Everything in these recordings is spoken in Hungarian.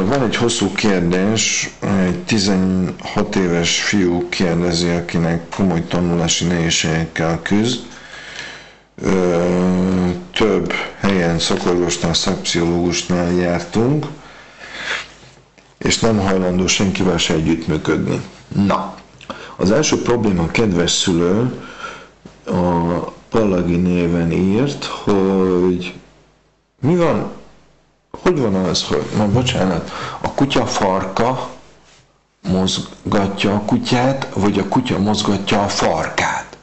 Van egy hosszú kérdés, egy 16 éves fiú kérdezi, akinek komoly tanulási nehézségekkel küzd. Több helyen szakorvosnál, szakpszichológusnál jártunk, és nem hajlandó senkivel se együttműködni. Na, az első probléma, kedves szülő, a Pallagi néven írt, hogy mi van, hogy van az, hogy, na bocsánat, a kutya farka mozgatja a kutyát, vagy a kutya mozgatja a farkát?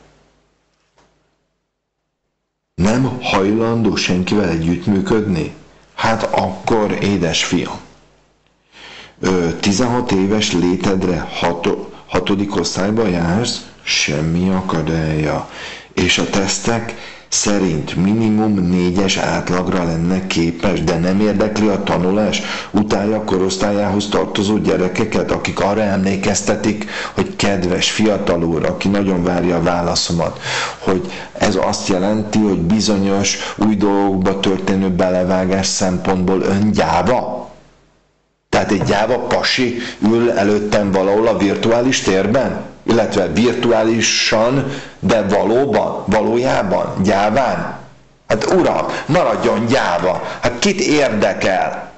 Nem hajlandó senkivel együttműködni? Hát akkor, édes fiam, 16 éves létedre hat, hatodik osztályba jársz, semmi akadálya. És a tesztek szerint minimum négyes átlagra lenne képes, de nem érdekli a tanulás, utálja a korosztályához tartozó gyerekeket, akik arra emlékeztetik, hogy kedves fiatal úr, aki nagyon várja a válaszomat, hogy ez azt jelenti, hogy bizonyos új dolgokba történő belevágás szempontból öngyáva? Tehát egy gyáva pasi ül előttem valahol a virtuális térben? illetve virtuálisan, de valóban, valójában, gyáván. Hát uram, maradjon gyáva. Hát kit érdekel?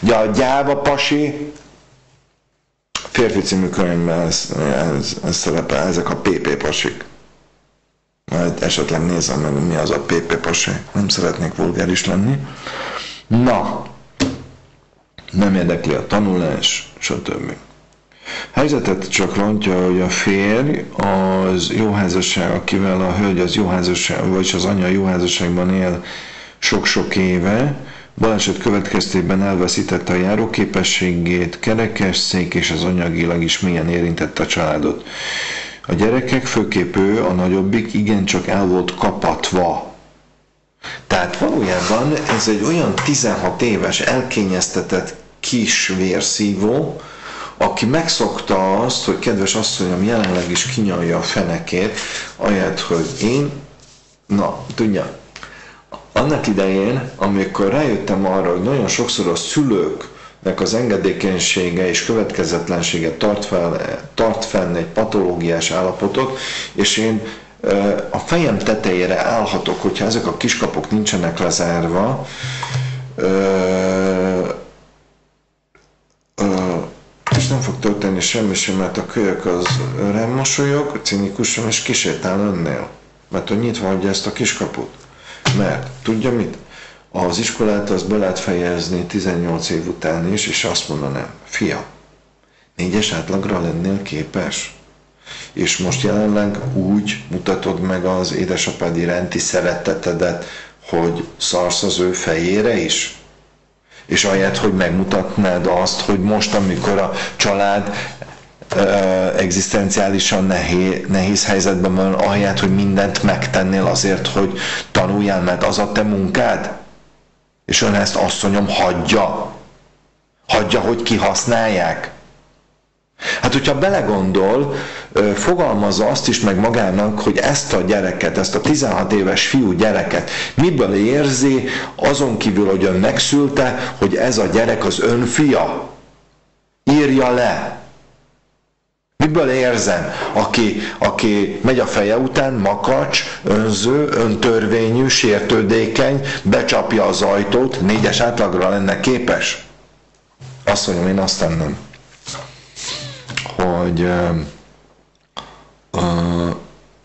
Ja, a gyáva pasi, férfi című könyvben ez, ez, ez szerepel, ezek a PP pasik. Majd esetleg nézem meg, mi az a PP pasi. Nem szeretnék vulgáris lenni. Na, nem érdekli a tanulás, stb. Helyzetet csak rontja, hogy a férj az jó házasság, akivel a hölgy az jó vagy az anya jó él sok-sok éve, baleset következtében elveszítette a járóképességét, szék és az anyagilag is mélyen érintette a családot. A gyerekek, főképp ő, a nagyobbik, igencsak el volt kapatva. Tehát valójában ez egy olyan 16 éves, elkényeztetett kis vérszívó, aki megszokta azt, hogy kedves asszonyom jelenleg is kinyalja a fenekét, ahelyett, hogy én, na, tudja, annak idején, amikor rájöttem arra, hogy nagyon sokszor a szülőknek az engedékenysége és következetlensége tart, fel, tart fenn egy patológiás állapotot, és én a fejem tetejére állhatok, hogyha ezek a kiskapok nincsenek lezárva, és nem fog történni semmi sem, mert a kölyök az rám mosolyog, cinikusan, és kisétál önnél. Mert hogy nyitva hagyja ezt a kiskaput. Mert tudja mit? Az iskolát az be lehet fejezni 18 év után is, és azt mondanám, fia, négyes átlagra lennél képes? És most jelenleg úgy mutatod meg az édesapád iránti szeretetedet, hogy szarsz az ő fejére is? És ahelyett, hogy megmutatnád azt, hogy most, amikor a család egzisztenciálisan nehéz, nehéz helyzetben van, ahelyett, hogy mindent megtennél azért, hogy tanuljál, mert az a te munkád. És ön ezt asszonyom hagyja. Hagyja, hogy kihasználják. Hogyha belegondol, fogalmazza azt is meg magának, hogy ezt a gyereket, ezt a 16 éves fiú gyereket miből érzi, azon kívül, hogy ön megszülte, hogy ez a gyerek az ön fia. Írja le. Miből érzem? Aki, aki megy a feje után, makacs, önző, öntörvényű, sértődékeny, becsapja az ajtót, négyes átlagra lenne képes? Azt mondjam, én azt tennem hogy uh, uh,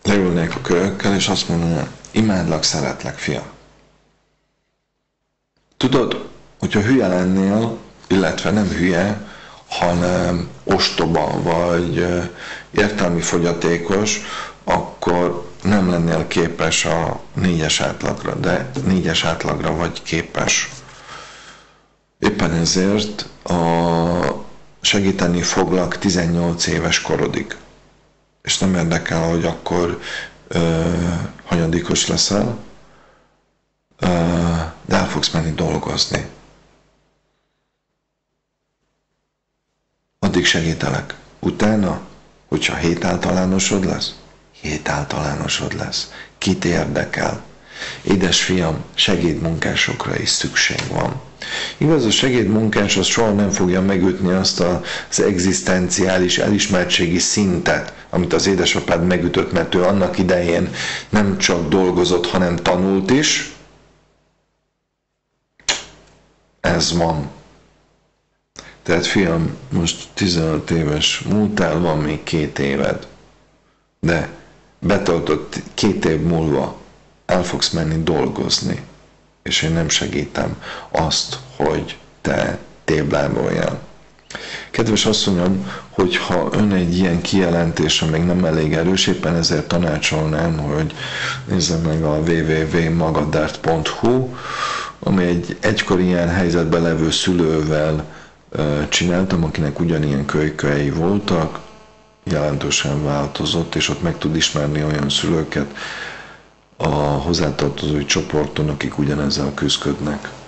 leülnék a kölyökkel, és azt mondanám, imádlak, szeretlek, fiam. Tudod, hogyha hülye lennél, illetve nem hülye, hanem ostoba vagy uh, értelmi fogyatékos, akkor nem lennél képes a négyes átlagra, de négyes átlagra vagy képes. Éppen ezért a segíteni foglak 18 éves korodig. És nem érdekel, hogy akkor ö, hanyadikos leszel, ö, de el fogsz menni dolgozni. Addig segítelek. Utána, hogyha hét általánosod lesz, hét általánosod lesz. Kit érdekel? Édes fiam, segédmunkásokra is szükség van. Igaz, a segédmunkás az soha nem fogja megütni azt az egzisztenciális elismertségi szintet, amit az édesapád megütött, mert ő annak idején nem csak dolgozott, hanem tanult is. Ez van. Tehát fiam, most 15 éves múltál, van még két éved. De betöltött két év múlva el fogsz menni dolgozni, és én nem segítem azt, hogy te tébláboljál. Kedves asszonyom, hogyha ön egy ilyen kijelentése még nem elég erős, éppen ezért tanácsolnám, hogy nézze meg a www.magadart.hu, ami egy egykor ilyen helyzetben levő szülővel csináltam, akinek ugyanilyen kölykei voltak, jelentősen változott, és ott meg tud ismerni olyan szülőket a hozzátartozói csoporton, akik ugyanezzel küzdködnek.